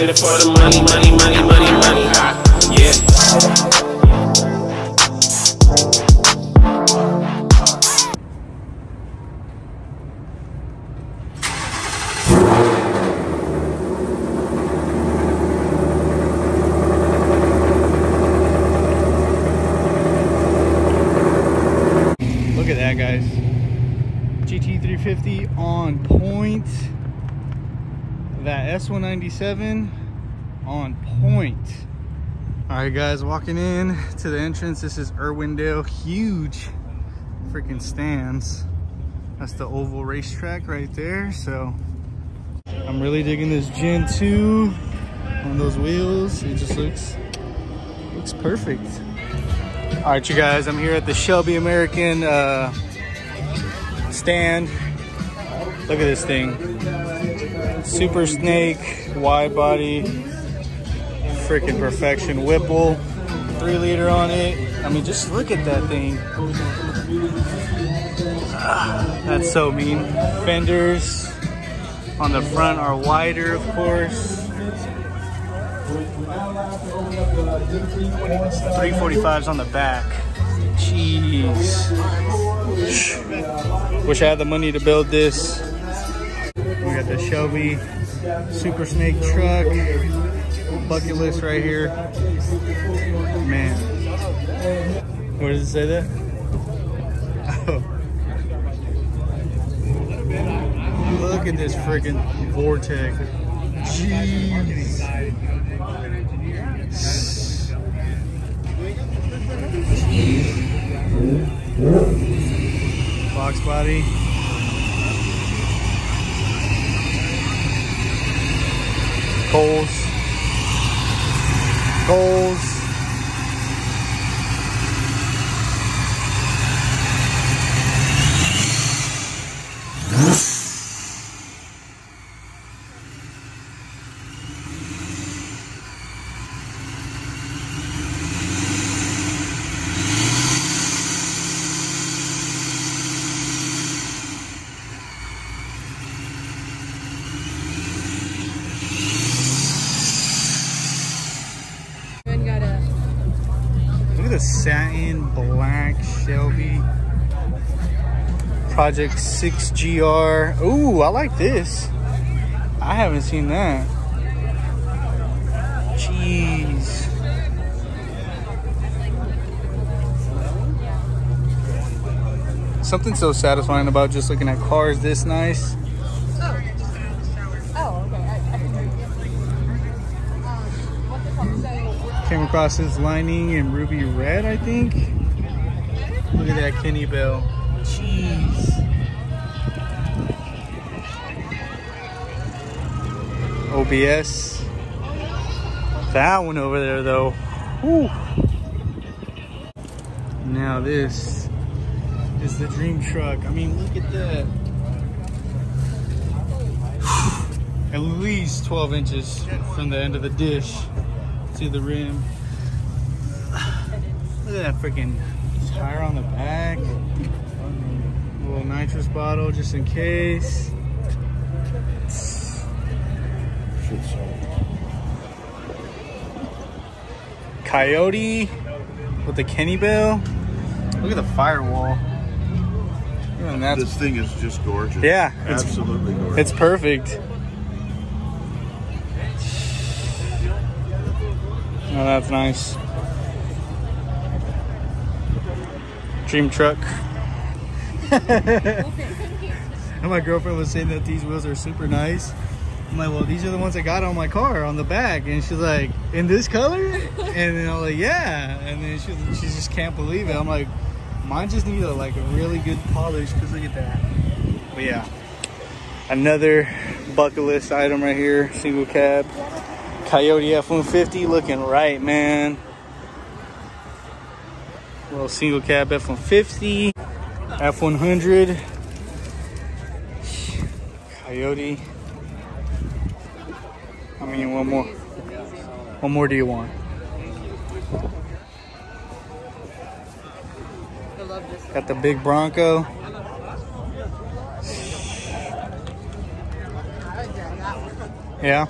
in it for the money, money, money, money, money. Ah, yeah. Look at that, guys. GT350 on point. That S197 on point. All right, guys, walking in to the entrance. This is Irwindale. Huge freaking stands. That's the oval racetrack right there. So I'm really digging this Gen 2 on those wheels. It just looks looks perfect. All right, you guys, I'm here at the Shelby American uh, stand. Look at this thing. Super Snake, wide body, freaking perfection. Whipple, three liter on it. I mean, just look at that thing. Ah, that's so mean. Fenders on the front are wider, of course. 345s on the back. Jeez. Wish I had the money to build this. The Shelby Super Snake truck. Bucket list right here. Man. Where does it say that? Oh. Look at this freaking Vortech. Jeez. Fox body. Coles. Coles. Even got a Look at the satin black Shelby. Project 6GR. Ooh, I like this. I haven't seen that. Jeez. Something so satisfying about just looking at cars this nice. Came across this lining in ruby red, I think. Look at that Kenne Bell. Jeez. OBS. That one over there, though. Whew. Now this is the dream truck. I mean, look at that. At least 12 inches from the end of the dish to the rim. Look at that freaking tire on the back. little nitrous bottle just in case. Coyote with the Kenne Bell. Look at the firewall. Man, that's This thing is just gorgeous. Yeah, it's- absolutely gorgeous. it's perfect. Oh, that's nice. Dream truck. and my girlfriend was saying that these wheels are super nice. I'm like, well, these are the ones I got on my car on the back. And she's like, in this color? and then I'm like, yeah. And then she, she just can't believe it. I'm like, mine just need a, like a really good polish because look at that. But yeah, another bucket list item right here, single cab. Coyote F-150 looking right, man. Little single cab F-150, F-100, Coyote. I mean, one more. What more do you want? Got the big Bronco. Yeah.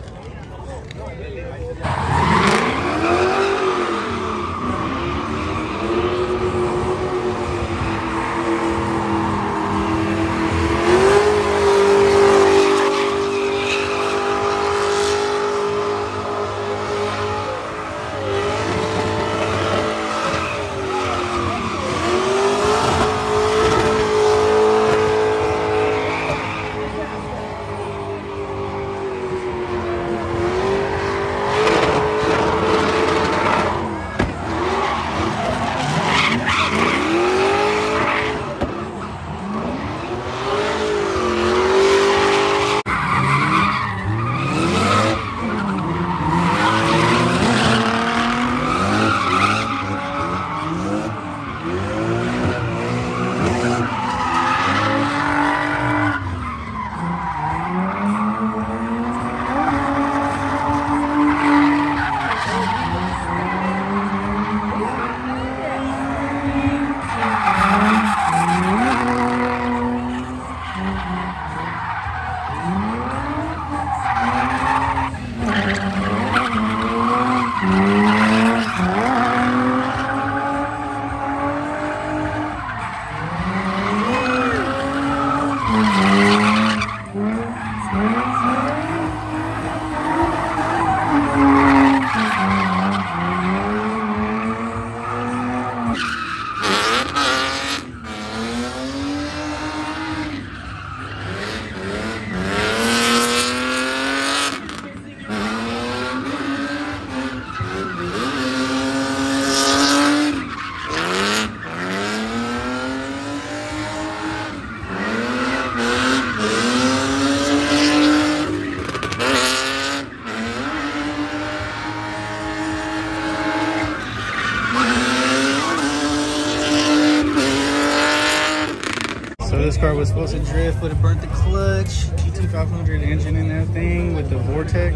So this car was supposed to drift, but it burnt the clutch. GT500 engine in that thing with the Vortech.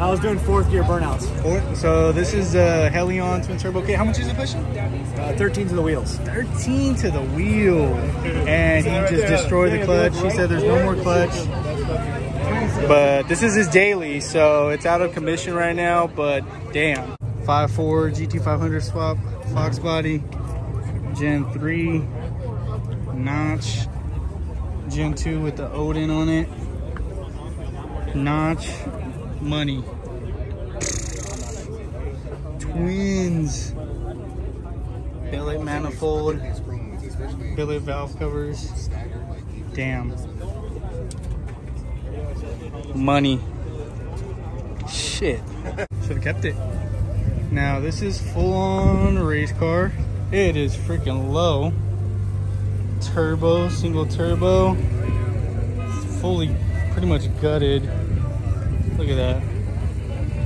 I was doing fourth gear burnouts. Four- So this is a Hellion twin turbo kit. How much is it pushing? Uh, 13 to the wheels. 13 to the wheel. And he just destroyed the clutch. He said there's no more clutch. But this is his daily, so it's out of commission right now, but damn. 5.4 GT500 swap, Fox body, Gen 3, notch, Gen 2 with the Odin on it, notch, money. Twins. Billet manifold, billet valve covers. Damn. Money. Shit. Should have kept it. Now this is full on race car. It is freaking low. Turbo, single turbo. It's fully pretty much gutted. Look at that.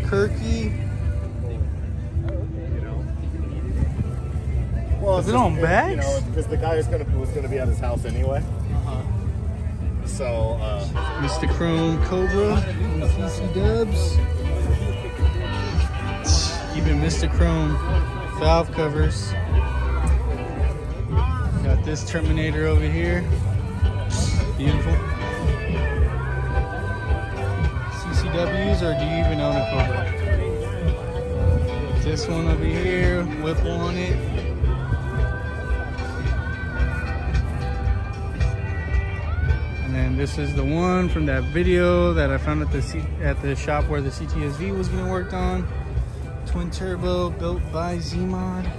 Kirkey. Well, Is it on bags? You know, because the guy was gonna was gonna be at his house anyway. Uh -huh. So uh, Mr. Chrome Cobra PC Dubs. Even Mr. Chrome valve covers. Got this Terminator over here. Beautiful. CCWs, or do you even own a Cobra? This one over here, Whipple on it. And then this is the one from that video that I found at the C at the shop where the CTSV was being worked on. Twin turbo built by Zmod.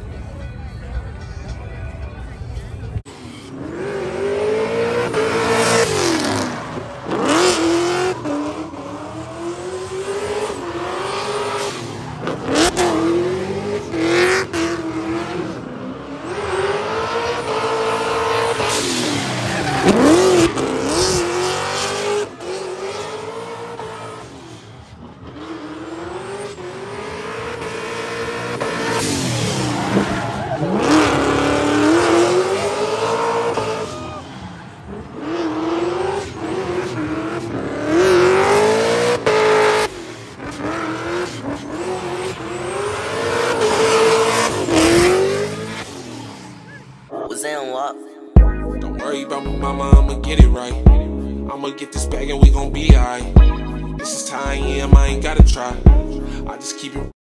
Was